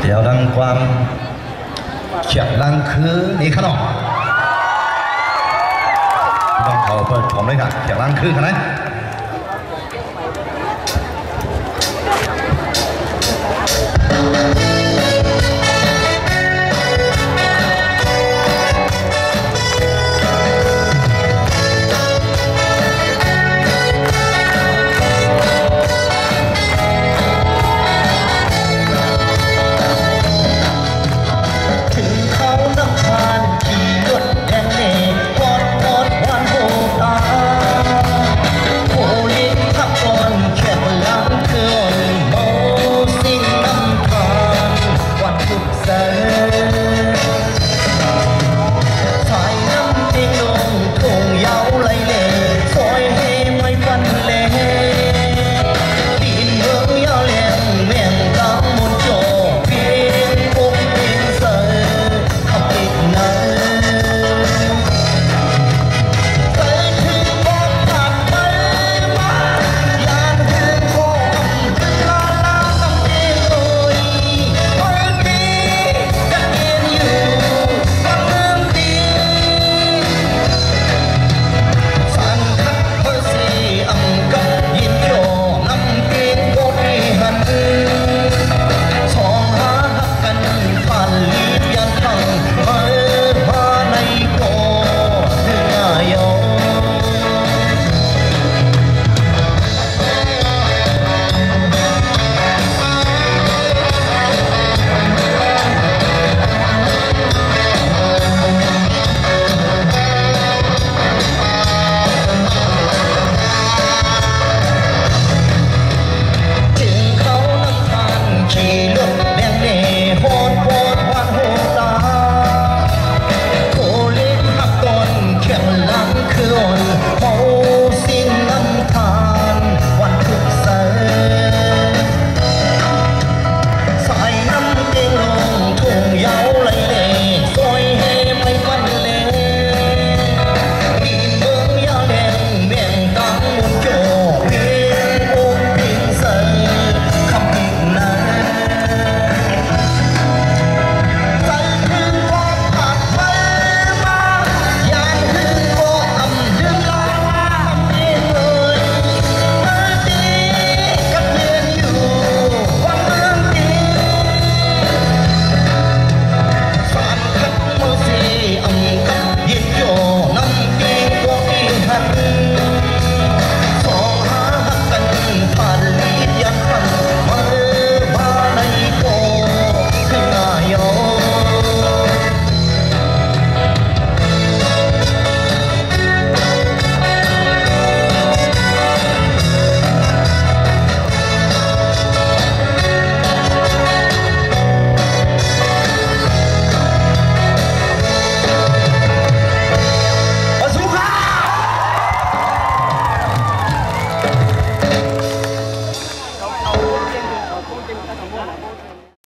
เดี๋ยวดังความเขียนลังคือนี่ขนมต้องเขาเปิดผมเลยค่ะเขียนลังคือขนาด Thank.